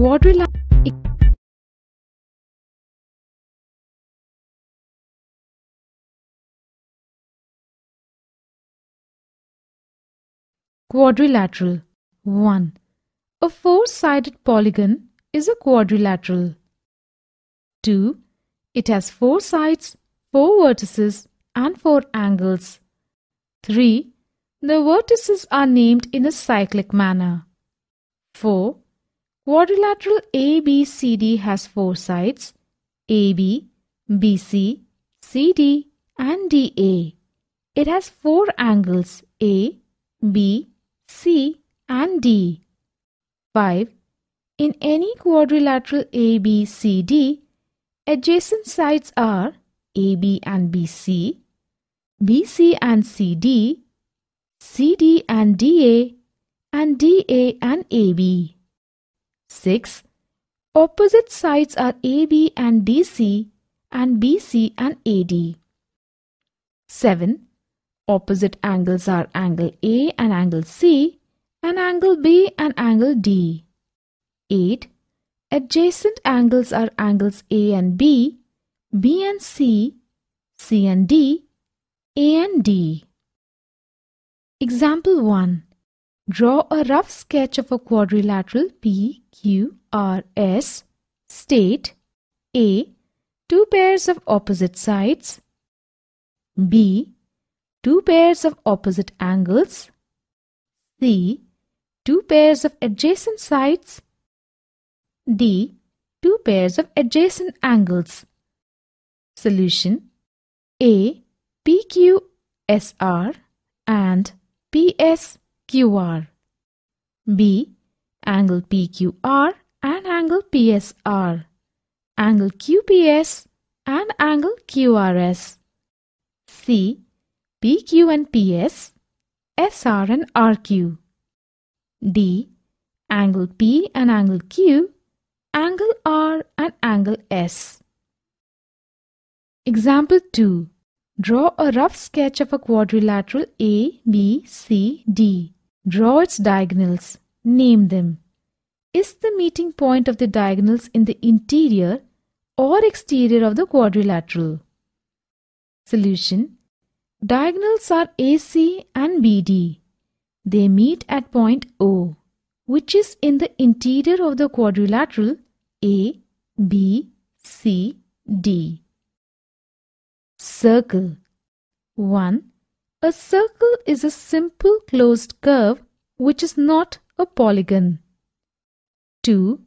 Quadrilateral Quadrilateral 1. A four-sided polygon is a quadrilateral. 2. It has four sides, four vertices and four angles. 3. The vertices are named in a cyclic manner. 4. Quadrilateral ABCD has four sides AB, BC, CD and DA. It has four angles A, B, C and D. 5. In any quadrilateral ABCD, adjacent sides are AB and BC, BC and CD, CD and DA, and DA and AB. 6. Opposite sides are AB and DC and BC and AD. 7. Opposite angles are angle A and angle C and angle B and angle D. 8. Adjacent angles are angles A and B, B and C, C and D, A and D. Example 1. Draw a rough sketch of a quadrilateral PQRS. State A. Two pairs of opposite sides. B two pairs of opposite angles. C. Two pairs of adjacent sides. D. Two pairs of adjacent angles. Solution A. PQSR and PSQR. B. Angle PQR and angle PSR. Angle QPS and angle QRS. C PQ and PS, SR and RQ. D. Angle P and angle Q, angle R and angle S. Example 2. Draw a rough sketch of a quadrilateral A, B, C, D. Draw its diagonals. Name them. Is the meeting point of the diagonals in the interior or exterior of the quadrilateral? Solution Diagonals are AC and BD. They meet at point O, which is in the interior of the quadrilateral A, B, C, D. Circle 1. A circle is a simple closed curve which is not a polygon. 2.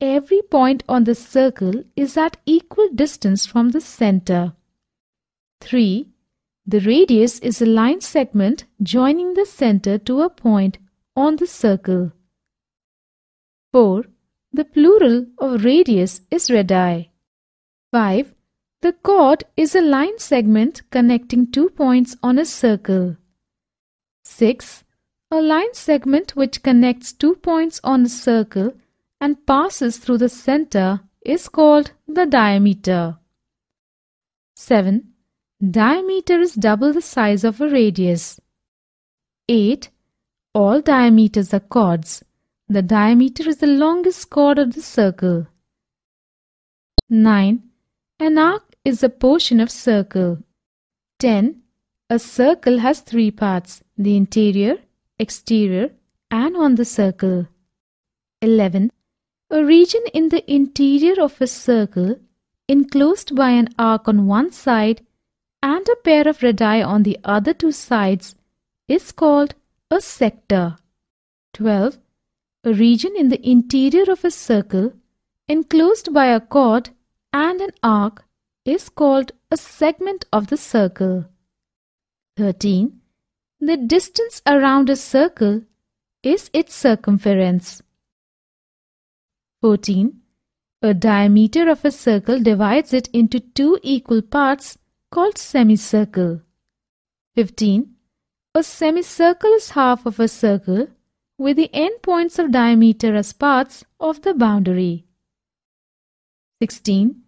Every point on the circle is at equal distance from the center. 3. The radius is a line segment joining the center to a point on the circle. 4. The plural of radius is radii. 5. The chord is a line segment connecting two points on a circle. 6. A line segment which connects two points on a circle and passes through the center is called the diameter. 7. Diameter is double the size of a radius. 8. All diameters are chords. The diameter is the longest chord of the circle. 9. An arc is a portion of circle. 10. A circle has three parts, the interior, exterior and on the circle. 11. A region in the interior of a circle enclosed by an arc on one side and a pair of radii on the other two sides is called a sector. 12. A region in the interior of a circle enclosed by a chord and an arc is called a segment of the circle. 13. The distance around a circle is its circumference. 14. A diameter of a circle divides it into two equal parts called semicircle. 15. A semicircle is half of a circle with the end points of diameter as parts of the boundary. 16.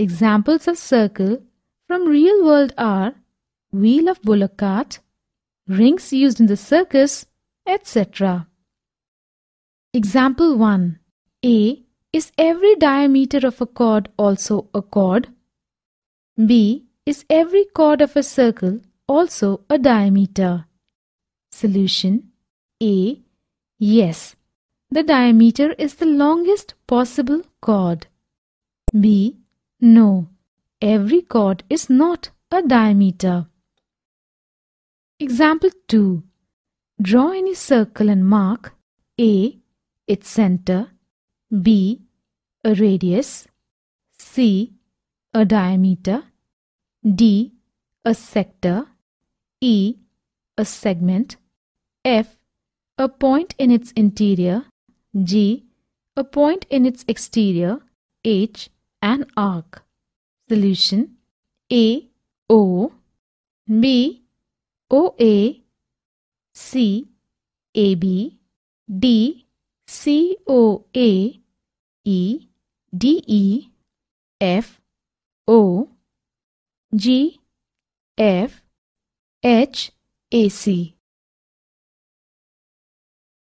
Examples of circle from real world are wheel of bullock cart, rings used in the circus, etc. Example 1. A. Is every diameter of a chord also a chord? B. Is every chord of a circle also a diameter? Solution A. Yes. The diameter is the longest possible chord. B. No. Every chord is not a diameter. Example 2. Draw any circle and mark A. Its center B. A radius C. A diameter D. A sector E. A segment F. A point in its interior G. A point in its exterior H. An arc Solution A. O B. OA C AB D COA E DE F O G F H AC